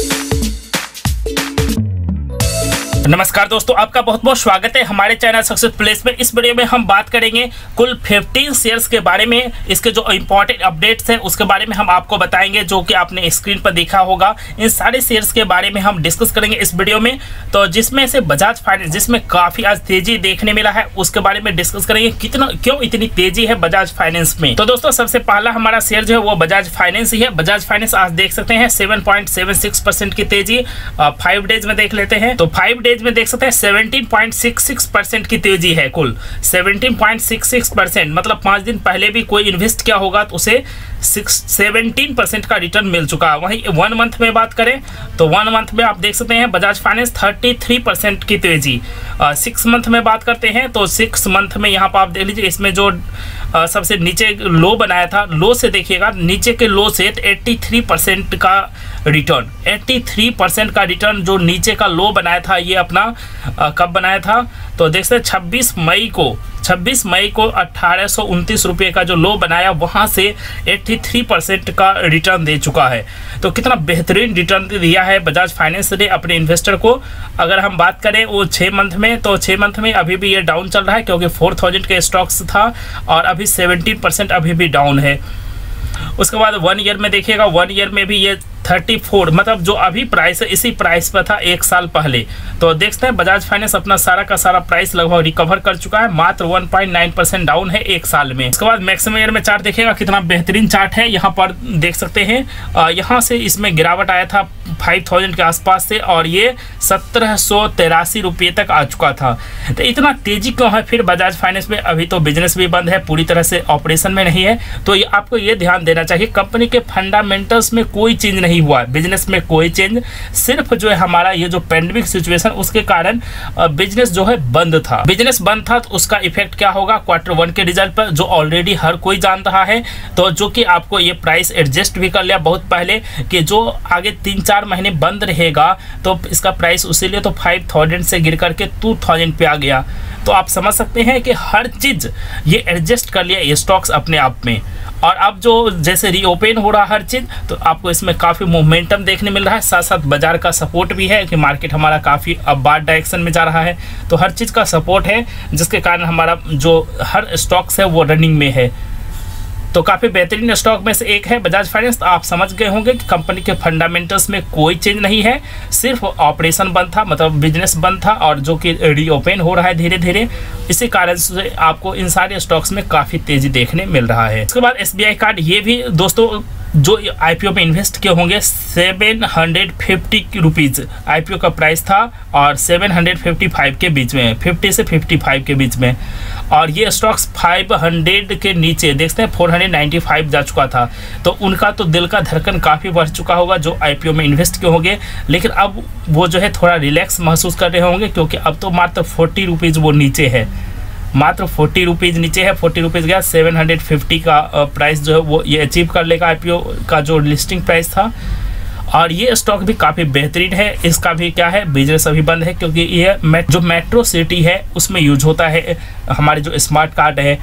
you. नमस्कार दोस्तों, आपका बहुत बहुत स्वागत है हमारे चैनल सक्सेस प्लेस में। इस वीडियो में हम बात करेंगे कुल 15 शेयर्स के बारे में, इसके जो इम्पोर्टेंट अपडेट्स हैं, उसके बारे में हम आपको बताएँगे, जो कि आपने स्क्रीन पर देखा होगा। इन सारे शेयर्स के बारे में हम डिस्कस करेंगे इस वीडियो में। तो जिसमें से बजाज फाइनेंस जिसमें काफ़ी आज तेज़ी देखने मिला है, उसके बारे में डिस्कस करेंगे, कितना, क्यों इतनी तेज़ी है बजाज फाइनेंस में? तो दोस्तों, सबसे पहला हमारा शेयर जो है, वो बजाज फाइनेंस ही है। बजाज फाइनेंस आज देख सकते हैं सेवन की तेज़ी। फाइव डेज़ में देख लेते हैं। तो फाइव डेज़ में देख सकते हैं 17.66 परसेंट की तेज़ी है कुल। 17.66 परसेंट मतलब पाँच दिन पहले भी कोई इन्वेस्ट किया होगा तो उसे सेवनटीन परसेंट का रिटर्न मिल चुका है। वहीं वन मंथ में बात करें तो वन मंथ में आप देख सकते हैं बजाज फाइनेंस 33 परसेंट की तेज़ी। सिक्स मंथ में बात करते हैं तो सिक्स मंथ में यहाँ पर आप देख लीजिए इसमें जो आ, सबसे नीचे लो बनाया था लो से देखिएगा नीचे के लो से 83 परसेंट का रिटर्न 83 परसेंट का रिटर्न जो नीचे का लो बनाया था ये अपना आ, कब बनाया था? तो देख सकते छब्बीस मई को 26 मई को अट्ठारह रुपए का जो लो बनाया, वहाँ से 83 परसेंट का रिटर्न दे चुका है। तो कितना बेहतरीन रिटर्न दिया है बजाज फाइनेंस ने अपने इन्वेस्टर को। अगर हम बात करें वो छः मंथ में तो छः मंथ में अभी भी ये डाउन चल रहा है, क्योंकि फोर थाउज़ेंड के स्टॉक्स था और अभी सेवेंटीन परसेंट अभी भी डाउन है। उसके बाद वन ईयर में देखिएगा वन ईयर में भी ये थर्टी फोर मतलब जो अभी प्राइस है, इसी प्राइस पर था एक साल पहले। तो देखते हैं बजाज फाइनेंस अपना सारा का सारा प्राइस लगभग रिकवर कर चुका है, मात्र 1.9 परसेंट डाउन है एक साल में। उसके बाद मैक्सिमम ईयर में चार्ट देखेगा कितना बेहतरीन चार्ट है, यहाँ पर देख सकते हैं। यहाँ से इसमें गिरावट आया था 5000 के आसपास से, और ये सत्रह सौ तेरासी रुपये तक आ चुका था। तो इतना तेज़ी क्यों है? फिर बजाज फाइनेंस में अभी तो बिज़नेस भी बंद है, पूरी तरह से ऑपरेशन में नहीं है। तो आपको ये ध्यान देना चाहिए कंपनी के फंडामेंटल्स में कोई चेंज नहीं हुआ। है बिज़नेस में कोई चेंज सिर्फ़ जो है हमारा ये जो पेंडेमिक सिचुएशन उसके कारण बिज़नेस जो है बंद था। बिज़नेस बंद था तो उसका इफ़ेक्ट क्या होगा? क्वार्टर वन के रिज़ल्ट पर, जो ऑलरेडी हर कोई जान रहा है तो जो कि आपको ये प्राइस एडजस्ट भी कर लिया बहुत पहले कि जो आगे तीन चार महीने बंद रहेगा तो इसका प्राइस उसीलिए तो फाइव से गिर करके टू थाउज़ेंड पे आ गया। तो आप समझ सकते हैं कि हर चीज़ ये एडजस्ट कर लिया ये स्टॉक्स अपने आप में। और अब जो जैसे रीओपन हो रहा हर चीज़ तो आपको इसमें काफ़ी मोमेंटम देखने मिल रहा है। साथ साथ बाज़ार का सपोर्ट भी है कि मार्केट हमारा काफ़ी अब बार डायरेक्शन में जा रहा है। तो हर चीज़ का सपोर्ट है, जिसके कारण हमारा जो हर स्टॉक्स है, वो रनिंग में है। तो काफ़ी बेहतरीन स्टॉक में से एक है बजाज फाइनेंस। आप समझ गए होंगे कि कंपनी के फंडामेंटल्स में कोई चेंज नहीं है। सिर्फ़ ऑपरेशन बंद था मतलब बिज़नेस बंद था और जो कि रीओपन हो रहा है धीरे धीरे इसी कारण से आपको इन सारे स्टॉक्स में काफ़ी तेज़ी देखने मिल रहा है। उसके बाद एसबीआई कार्ड, ये भी दोस्तों जो आईपीओ में इन्वेस्ट किए होंगे seven hundred fifty rupees IPO का प्राइस था और सेवन हंड्रेड फिफ्टी फाइव के बीच में फिफ्टी से फिफ्टी फाइव के बीच में। और ये स्टॉक्स फाइव हंड्रेड के नीचे, देखते हैं फोर हंड्रेड नाइन्टी फाइव जा चुका था। तो उनका तो दिल का धड़कन काफ़ी बढ़ चुका होगा जो आईपीओ में इन्वेस्ट किए होंगे। लेकिन अब वो जो है थोड़ा रिलैक्स महसूस कर रहे होंगे, क्योंकि अब तो मात्र फोर्टी रुपीज़ वो नीचे है। मात्र फोर्टी रुपीज़ नीचे है, फोर्टी रुपीज़ गया सेवन हंड्रेड फिफ्टी का प्राइस जो है वो ये अचीव कर लेगा आईपीओ का जो लिस्टिंग प्राइस था। और ये स्टॉक भी काफ़ी बेहतरीन है, इसका भी क्या है बिज़नेस अभी बंद है, क्योंकि ये जो मेट्रो सिटी है, उसमें यूज़ होता है। हमारे जो स्मार्ट कार्ड है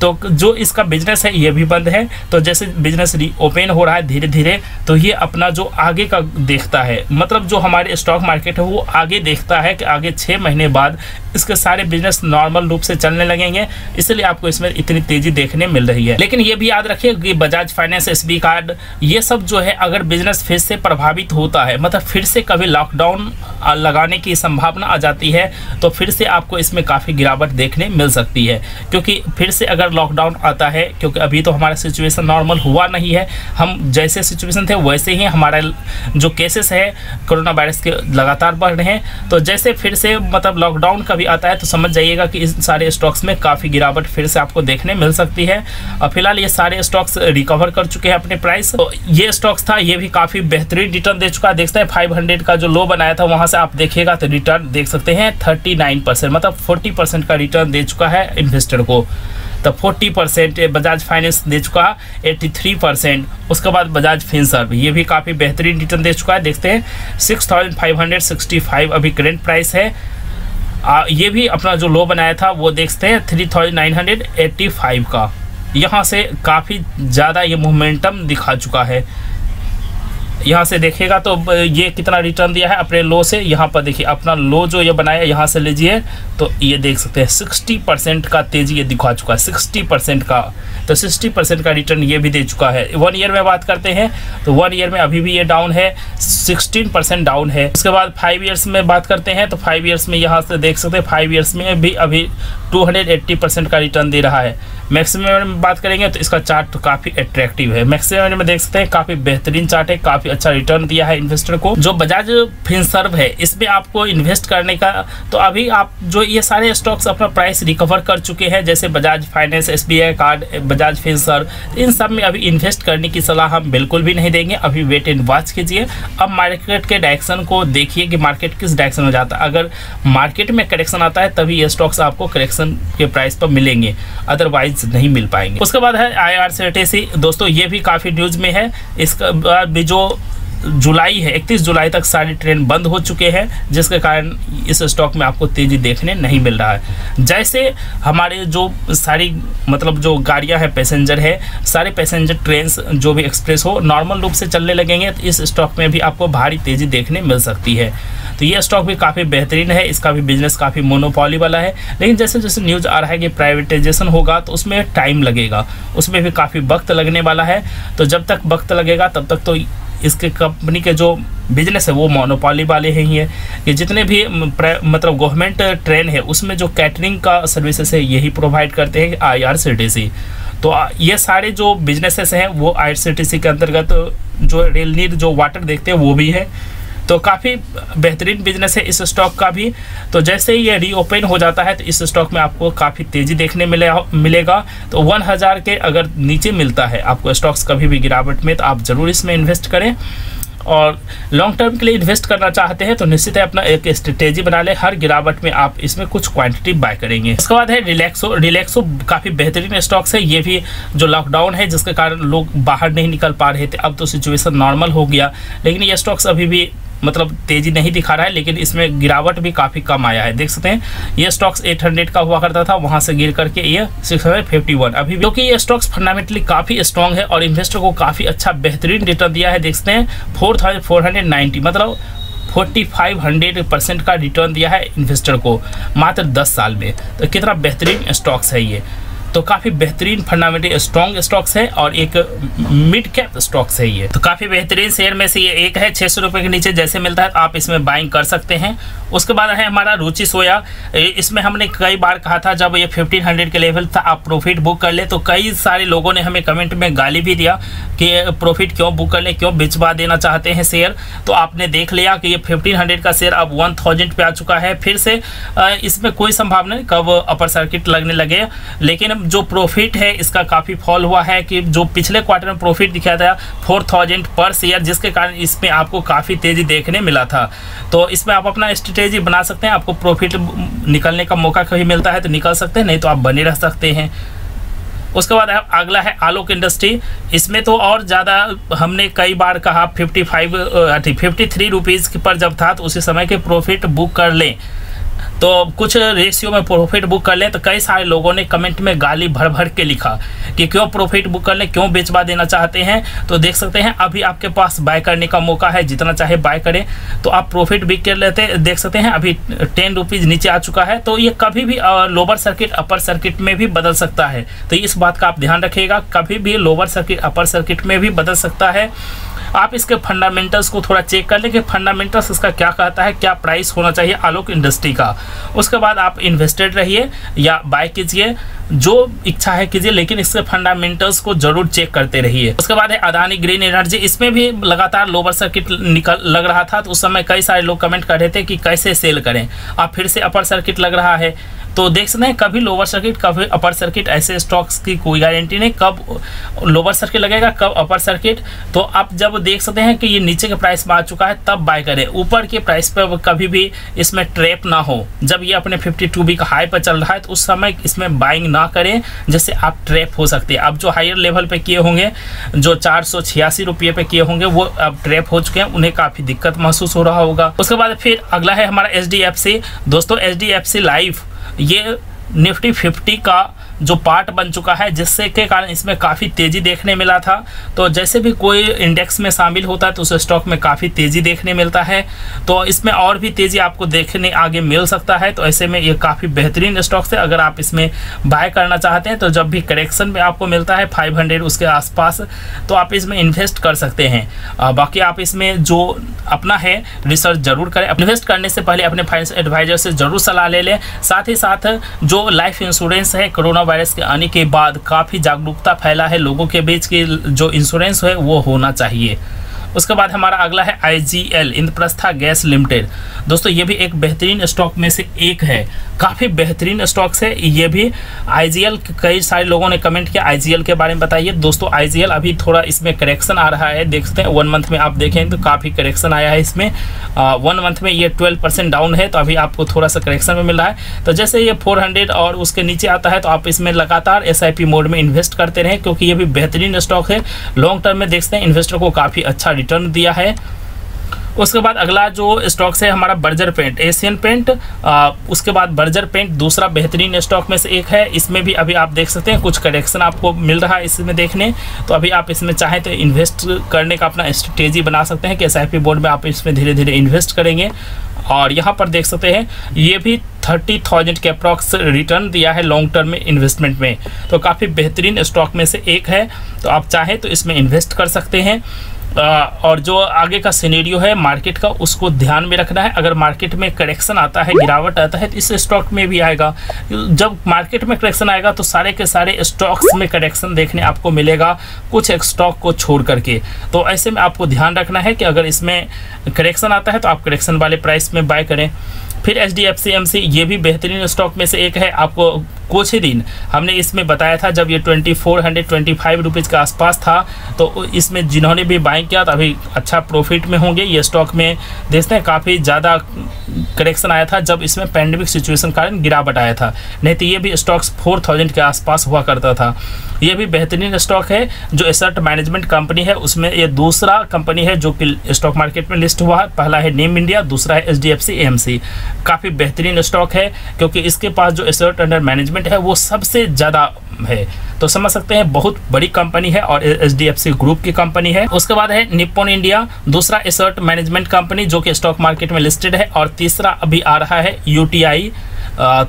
तो जो इसका बिज़नेस है, ये भी बंद है। तो जैसे बिज़नेस ओपन हो रहा है धीरे धीरे तो ये अपना जो आगे का देखता है। मतलब जो हमारे स्टॉक मार्केट है, वो आगे देखता है कि आगे छः महीने बाद इसके सारे बिज़नेस नॉर्मल रूप से चलने लगेंगे। इसलिए आपको इसमें इतनी तेज़ी देखने मिल रही है। लेकिन ये भी याद रखिए कि बजाज फाइनेंस एसबी कार्ड ये सब जो है, अगर बिज़नेस फिर से प्रभावित होता है मतलब फिर से कभी लॉकडाउन लगाने की संभावना आ जाती है तो फिर से आपको इसमें काफ़ी गिरावट देखने मिल सकती है। क्योंकि फिर से अगर लॉकडाउन आता है, क्योंकि अभी तो हमारा सिचुएशन नॉर्मल हुआ नहीं है, हम जैसे सिचुएशन थे, वैसे ही हमारा जो केसेस है कोरोना वायरस के लगातार बढ़ रहे हैं। तो जैसे फिर से मतलब लॉकडाउन का भी आता है तो समझ जाइएगा कि इस सारे स्टॉक्स में काफ़ी गिरावट फिर से आपको देखने मिल सकती है। और फ़िलहाल ये सारे स्टॉक्स रिकवर कर चुके हैं अपने प्राइस तो ये स्टॉक्स था, ये भी काफ़ी बेहतरीन रिटर्न दे चुका है। देखते हैं फाइव का जो लो बनाया था, वहाँ से आप देखिएगा तो रिटर्न देख सकते हैं थर्टी मतलब फोर्टी का रिटर्न दे चुका है इन्वेस्टर को। तो 40 परसेंट बजाज फाइनेंस दे चुका है 83 परसेंट उसके बाद बजाज फिनसर्व ये भी काफ़ी बेहतरीन रिटर्न दे चुका है। देखते हैं 6565 अभी करेंट प्राइस है। आ, ये भी अपना जो लो बनाया था वो देखते हैं 3985 का। यहाँ से काफ़ी ज़्यादा ये मोमेंटम दिखा चुका है। यहाँ से देखेगा तो ये कितना रिटर्न दिया है अपने लो से। यहाँ पर देखिए, अपना लो जो ये बनाया यहाँ से लीजिए तो ये देख सकते हैं सिक्सटी परसेंट का तेज़ी ये दिखा चुका है सिक्सटी परसेंट का। तो सिक्सटी परसेंट का रिटर्न ये भी दे चुका है। वन ईयर में बात करते हैं तो वन ईयर में अभी भी ये डाउन है सिक्सटीन परसेंट डाउन है। उसके बाद फाइव ईयर्स में बात करते हैं तो फाइव ईयर्स में यहाँ से देख सकते हैं फाइव ईयर्स में भी अभी टू हंड्रेड एट्टी परसेंट का रिटर्न दे रहा है। मैक्सिमम में बात करेंगे तो इसका चार्ट तो काफ़ी अट्रैक्टिव है। मैक्सिमम में देख सकते हैं काफ़ी बेहतरीन चार्ट है, काफ़ी अच्छा रिटर्न दिया है इन्वेस्टर को। जो बजाज फिनसर्व है, इसमें आपको इन्वेस्ट करने का तो अभी आप जो ये सारे स्टॉक्स अपना प्राइस रिकवर कर चुके हैं, जैसे Bajaj Finance SBI Card Bajaj Finserv इन सब में अभी इन्वेस्ट करने की सलाह हम बिल्कुल भी नहीं देंगे। अभी वेट एंड वॉच कीजिए। अब मार्केट के डायरेक्शन को देखिए कि मार्केट किस डायरेक्शन में जाता है। अगर मार्केट में करेक्शन आता है, तभी ये स्टॉक्स आपको करेक्शन के प्राइस पर मिलेंगे अदरवाइज़ नहीं मिल पाएँगे। उसके बाद है आई आर दोस्तों, ये भी काफ़ी न्यूज़ में है। इसका भी जो जुलाई है 31 जुलाई तक सारी ट्रेन बंद हो चुके हैं, जिसके कारण इस स्टॉक में आपको तेज़ी देखने नहीं मिल रहा है। जैसे हमारे जो सारी मतलब जो गाड़ियाँ हैं, पैसेंजर है, सारे पैसेंजर ट्रेन जो भी एक्सप्रेस हो, नॉर्मल रूप से चलने लगेंगे तो इस स्टॉक में भी आपको भारी तेज़ी देखने मिल सकती है। तो ये स्टॉक भी काफ़ी बेहतरीन है, इसका भी बिज़नेस काफ़ी मोनोपॉली वाला है। लेकिन जैसे जैसे न्यूज़ आ रहा है कि प्राइवेटाइजेशन होगा तो उसमें टाइम लगेगा, उसमें भी काफ़ी वक्त लगने वाला है। तो जब तक वक्त लगेगा, तब तक तो इसके कंपनी के जो बिज़नेस है, वो मोनोपाली वाले हैं ये कि जितने भी मतलब गवर्नमेंट ट्रेन है, उसमें जो कैटरिंग का सर्विसेज़ है, यही प्रोवाइड करते हैं I R C T C तो ये सारे जो बिजनेसेस हैं, वो I R C T C के अंतर्गत जो रेल नीर, जो वाटर देखते हैं, वो भी है। तो काफ़ी बेहतरीन बिज़नेस है इस स्टॉक का भी। तो जैसे ही ये रीओपन हो जाता है तो इस स्टॉक में आपको काफ़ी तेज़ी देखने मिले मिलेगा। तो वन हज़ार के अगर नीचे मिलता है आपको स्टॉक्स कभी भी गिरावट में तो आप ज़रूर इसमें इन्वेस्ट करें। और लॉन्ग टर्म के लिए इन्वेस्ट करना चाहते हैं तो निश्चित है अपना एक स्ट्रेटेजी बना ले। हर गिरावट में आप इसमें कुछ क्वांटिटी बाय करेंगे। इसके बाद है रिलैक्सो रिलैक्सो काफ़ी बेहतरीन स्टॉक्स है। ये भी जो लॉकडाउन है, जिसके कारण लोग बाहर नहीं निकल पा रहे थे। अब तो सिचुएशन नॉर्मल हो गया। लेकिन ये स्टॉक्स अभी भी मतलब तेज़ी नहीं दिखा रहा है, लेकिन इसमें गिरावट भी काफ़ी कम आया है। देख सकते हैं, ये स्टॉक्स 800 का हुआ करता था, वहाँ से गिर करके ये 651 अभी क्योंकि ये स्टॉक्स फंडामेंटली काफ़ी स्ट्रॉन्ग है और इन्वेस्टर को काफ़ी अच्छा बेहतरीन रिटर्न दिया है, देख सकते हैं फोर मतलब फोर्टी फाइव हंड्रेड परसेंट का रिटर्न दिया है इन्वेस्टर को, मात्र दस साल में। तो कितना बेहतरीन स्टॉक्स है ये। तो काफ़ी बेहतरीन फंडामेंटल स्ट्रॉन्ग स्टॉक्स है और एक मिड कैप स्टॉक्स है ये। तो काफ़ी बेहतरीन शेयर में से ये एक है छः सौ के नीचे जैसे मिलता है, आप इसमें बाइंग कर सकते हैं। उसके बाद है हमारा रुचि सोया। इसमें हमने कई बार कहा था, जब ये फिफ्टीन हंड्रेड के लेवल था, आप प्रॉफिट बुक कर ले तो कई सारे लोगों ने हमें कमेंट में गाली भी दिया कि प्रॉफिट क्यों बुक कर ले, क्यों बिचवा देना चाहते हैं शेयर तो आपने देख लिया कि ये फिफ्टीन हंड्रेड का शेयर अब वन थाउज़ेंड पे आ चुका है। फिर से इसमें कोई संभावना नहीं, कब अपर सर्किट लगने लगे। लेकिन जो प्रॉफिट है, इसका काफ़ी फॉल हुआ है कि जो पिछले क्वार्टर में प्रॉफिट दिखाया था फोर थाउज़ेंड पर शेयर जिसके कारण इसमें आपको काफ़ी तेज़ी देखने मिला था। तो इसमें आप अपना स्ट्रेटेजी बना सकते हैं, आपको प्रॉफिट निकलने का मौका कभी मिलता है तो निकल सकते हैं, नहीं तो आप बने रह सकते हैं। उसके बाद अगला है आलोक इंडस्ट्री। इसमें तो और ज़्यादा हमने कई बार कहा 55 फिफ्टी थ्री रुपीज़ पर जब था तो उसी समय के प्रॉफिट बुक कर लें। तो कुछ रेशियो में प्रॉफिट बुक कर लें तो कई सारे लोगों ने कमेंट में गाली भर भर के लिखा कि क्यों प्रॉफिट बुक कर लें, क्यों बेचवा देना चाहते हैं। तो देख सकते हैं, अभी आपके पास बाय करने का मौका है, जितना चाहे बाय करें। तो आप प्रॉफिट भी कर लेते, देख सकते हैं, अभी टेन रुपीज़ नीचे आ चुका है। तो ये कभी भी लोअर सर्किट अपर सर्किट में भी बदल सकता है। तो इस बात का आप ध्यान रखिएगा, कभी भी लोअर सर्किट अपर सर्किट में भी बदल सकता है। आप इसके फंडामेंटल्स को थोड़ा चेक कर लें कि फंडामेंटल्स इसका क्या कहता है, क्या प्राइस होना चाहिए आलोक इंडस्ट्री का। उसके बाद आप इन्वेस्टेड रहिए या बाय कीजिए, जो इच्छा है कीजिए, लेकिन इसके फंडामेंटल्स को ज़रूर चेक करते रहिए। उसके बाद है अदानी ग्रीन एनर्जी इसमें भी लगातार लोअर सर्किट निकल, लग रहा था तो उस समय कई सारे लोग कमेंट कर रहे थे कि कैसे सेल करें। अब फिर से अपर सर्किट लग रहा है। तो देख सकते हैं, कभी लोअर सर्किट कभी अपर सर्किट ऐसे स्टॉक्स की कोई गारंटी नहीं, कब लोअर सर्किट लगेगा, कब अपर सर्किट तो आप जब देख सकते हैं कि ये नीचे के प्राइस में आ चुका है, तब बाय करें। ऊपर के प्राइस पर कभी भी इसमें ट्रैप ना हो। जब ये अपने 52 बी का हाई पर चल रहा है तो उस समय इसमें बाइंग ना करें, जिससे आप ट्रैप हो सकते हैं। अब जो हायर लेवल पे किए होंगे, जो चार सौ छियासी रुपये पे किए होंगे, वो अब ट्रैप हो चुके हैं, उन्हें काफ़ी दिक्कत महसूस हो रहा होगा। उसके बाद फिर अगला है हमारा एच डी एफ़ सी दोस्तों H D F C Life ये निफ्टी फिफ्टी का जो पार्ट बन चुका है, जिससे के कारण इसमें काफ़ी तेज़ी देखने मिला था। तो जैसे भी कोई इंडेक्स में शामिल होता है तो उस स्टॉक में काफ़ी तेज़ी देखने मिलता है। तो इसमें और भी तेज़ी आपको देखने आगे मिल सकता है। तो ऐसे में ये काफ़ी बेहतरीन स्टॉक्स है। अगर आप इसमें बाय करना चाहते हैं तो जब भी करेक्शन में आपको मिलता है फाइव उसके आसपास तो आप इसमें इन्वेस्ट कर सकते हैं। बाकी आप इसमें जो अपना है रिसर्च ज़रूर करें। इन्वेस्ट करने से पहले अपने फाइनेंस एडवाइजर से ज़रूर सलाह ले लें। साथ ही साथ जो लाइफ इंश्योरेंस है, कोरोना वायरस के आने के बाद काफ़ी जागरूकता फैला है। लोगों के बीच की जो इंश्योरेंस है, वो होना चाहिए। उसके बाद हमारा अगला है I G L Indraprastha Gas Limited. दोस्तों ये भी एक बेहतरीन स्टॉक में से एक है। काफ़ी बेहतरीन स्टॉक्स है। ये भी आई जी एल कई सारे लोगों ने कमेंट किया। आई जी एल के बारे में बताइए। दोस्तों आई जी एल अभी थोड़ा इसमें करेक्शन आ रहा है। देखते हैं वन मंथ में आप देखें तो काफ़ी करेक्शन आया है इसमें। आ, वन मंथ में ये ट्वेल्व परसेंट डाउन है तो अभी आपको थोड़ा सा करेक्शन में मिल रहा है। तो जैसे ये फोर हंड्रेड और उसके नीचे आता है तो आप इसमें लगातार एस आई पी मोड में इन्वेस्ट करते रहें क्योंकि ये भी बेहतरीन स्टॉक है। लॉन्ग टर्म में देखते हैं इन्वेस्टर को काफ़ी अच्छा रिटर्न दिया है। उसके बाद अगला जो स्टॉक्स है हमारा बर्जर पेंट एशियन पेंट आ, उसके बाद बर्जर पेंट दूसरा बेहतरीन स्टॉक में से एक है। इसमें भी अभी आप देख सकते हैं कुछ करेक्शन आपको मिल रहा है इसमें देखने। तो अभी आप इसमें चाहें तो इन्वेस्ट करने का अपना स्ट्रेटेजी बना सकते हैं कि एसआईपी बोर्ड में आप इसमें धीरे धीरे इन्वेस्ट करेंगे। और यहाँ पर देख सकते हैं ये भी थर्टी थाउज़ेंड के अप्रॉक्स रिटर्न दिया है लॉन्ग टर्म में इन्वेस्टमेंट में। तो काफ़ी बेहतरीन स्टॉक में से एक है। तो आप चाहें तो इसमें इन्वेस्ट कर सकते हैं। और जो आगे का सिनेरियो है मार्केट का, उसको ध्यान में रखना है। अगर मार्केट में करेक्शन आता है, गिरावट आता है तो इस स्टॉक में भी आएगा। जब मार्केट में करेक्शन आएगा तो सारे के सारे स्टॉक्स में करेक्शन देखने आपको मिलेगा, कुछ स्टॉक को छोड़ करके। तो ऐसे में आपको ध्यान रखना है कि अगर इसमें करेक्शन आता है तो आप करेक्शन वाले प्राइस में बाय करें। फिर H D F C A M C भी बेहतरीन स्टॉक में से एक है। आपको कुछ ही दिन। हमने इसमें बताया था, जब ये twenty four hundred twenty five rupees के आसपास था तो इसमें जिन्होंने भी बाइंग किया तो अभी अच्छा प्रॉफिट में होंगे। ये स्टॉक में देखते हैं, काफ़ी ज़्यादा करेक्शन आया था, जब इसमें पैंडमिक सिचुएशन कारण गिरावट आया था। नहीं तो ये भी स्टॉक्स फोर थाउज़ेंड के आसपास हुआ करता था। ये भी बेहतरीन स्टॉक है, जो एसर्ट मैनेजमेंट कंपनी है, उसमें ये दूसरा कंपनी है, जो कि स्टॉक मार्केट में लिस्ट हुआ है। पहला है नेम इंडिया दूसरा है H D F C A M काफ़ी बेहतरीन स्टॉक है, क्योंकि इसके पास जो एसर्ट अंडर मैनेजमेंट है, वो सबसे ज़्यादा है। तो समझ सकते हैं, बहुत बड़ी कंपनी है और H D F C group की कंपनी है। उसके बाद है निप्पन इंडिया दूसरा एसर्ट मैनेजमेंट कंपनी जो कि स्टॉक मार्केट में लिस्टेड है और तीसरा अभी आ रहा है यूटीआई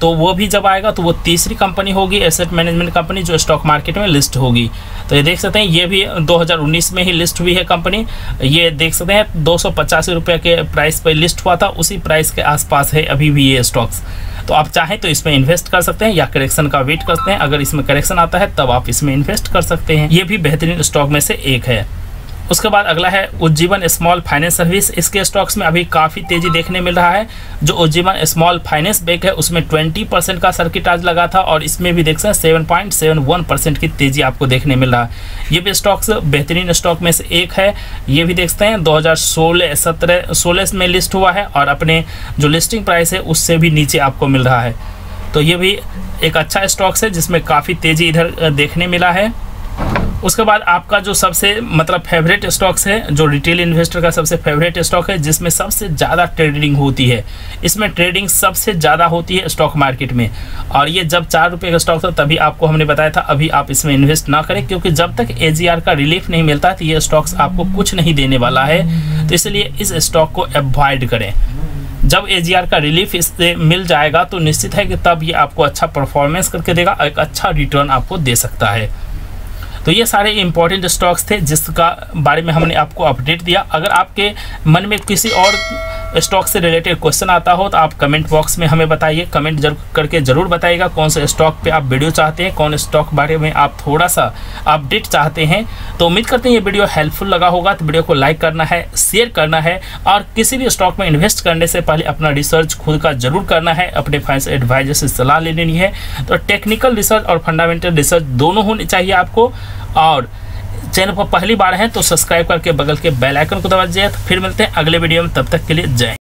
तो वो भी जब आएगा तो वो तीसरी कंपनी होगी एसेट मैनेजमेंट कंपनी जो स्टॉक मार्केट में लिस्ट होगी। तो ये देख सकते हैं, ये भी 2019 में ही लिस्ट हुई है कंपनी ये देख सकते हैं, दो सौ के प्राइस पर लिस्ट हुआ था, उसी प्राइस के आसपास है अभी भी ये स्टॉक्स तो आप चाहें तो इसमें इन्वेस्ट कर सकते हैं या करेक्शन का वेट करते हैं। अगर इसमें करेक्शन आता है, तब आप इसमें इन्वेस्ट कर सकते हैं। ये भी बेहतरीन स्टॉक में से एक है। उसके बाद अगला है उज्जीवन स्मॉल फाइनेंस सर्विस। इसके स्टॉक्स में अभी काफ़ी तेज़ी देखने मिल रहा है। जो उज्जीवन स्मॉल फाइनेंस बैंक है, उसमें 20 परसेंट का सर्किट आज लगा था और इसमें भी देख सकते हैं, seven point seven one percent की तेज़ी आपको देखने मिल रहा है। ये भी स्टॉक्स बेहतरीन स्टॉक में से एक है। ये भी देखते हैं, दो हज़ार सोलह में लिस्ट हुआ है और अपने जो लिस्टिंग प्राइस है, उससे भी नीचे आपको मिल रहा है। तो ये भी एक अच्छा स्टॉक्स है, जिसमें काफ़ी तेज़ी इधर देखने मिला है। उसके बाद आपका जो सबसे मतलब फेवरेट स्टॉक्स है, जो रिटेल इन्वेस्टर का सबसे फेवरेट स्टॉक है, जिसमें सबसे ज़्यादा ट्रेडिंग होती है। इसमें ट्रेडिंग सबसे ज़्यादा होती है स्टॉक मार्केट में। और ये जब चार रुपये का स्टॉक था, तभी आपको हमने बताया था, अभी आप इसमें इन्वेस्ट ना करें, क्योंकि जब तक एजीआर का रिलीफ नहीं मिलता तो ये स्टॉक्स आपको कुछ नहीं देने वाला है। तो इसलिए इस स्टॉक को एवॉइड करें। जब एजीआर का रिलीफ इससे मिल जाएगा तो निश्चित है कि तब ये आपको अच्छा परफॉर्मेंस करके देगा एक अच्छा रिटर्न आपको दे सकता है। तो ये सारे इंपॉर्टेंट स्टॉक्स थे, जिसका बारे में हमने आपको अपडेट दिया। अगर आपके मन में किसी और स्टॉक से रिलेटेड क्वेश्चन आता हो तो आप कमेंट बॉक्स में हमें बताइए। कमेंट ज़रूर करके ज़रूर बताइएगा कौन से स्टॉक पे आप वीडियो चाहते हैं, कौन स्टॉक बारे में आप थोड़ा सा अपडेट चाहते हैं। तो उम्मीद करते हैं ये वीडियो हेल्पफुल लगा होगा। तो वीडियो को लाइक करना है शेयर करना है और किसी भी स्टॉक में इन्वेस्ट करने से पहले अपना रिसर्च खुद का ज़रूर करना है। अपने फाइनेंस एडवाइजर से सलाह ले लेनी है। तो टेक्निकल रिसर्च और फंडामेंटल रिसर्च दोनों होनी चाहिए आपको। और चैनल पर पहली बार हैं तो सब्सक्राइब करके बगल के बेल आइकन को दबा दीजिए। तो फिर मिलते हैं अगले वीडियो में, तब तक के लिए जय